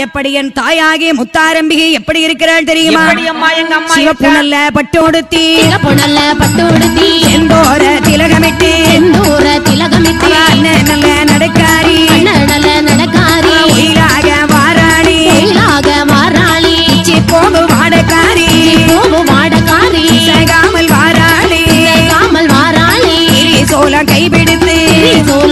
எப்படி என் தாயாகி முத்தாரம்பிகை எப்படி இருக்கிறாள் தெரியுமா? சிவப்புணல்ல அம்மா புணல்ல பட்டோடுத்தி எந்தோர பட்டு உடுத்தி. திலகமிட்டு. எந்தோர திலகமிட்டு. நல்ல நடக்காரி. நல்ல நடக்காரி. ஒயிலாக வாராளி வெயிலாக வாராளி போகு வாடக்காரி. போகு வாடக்காரி. காமல் வாராளி காமல் மாறாளி கைபிடித்து. கைபிடி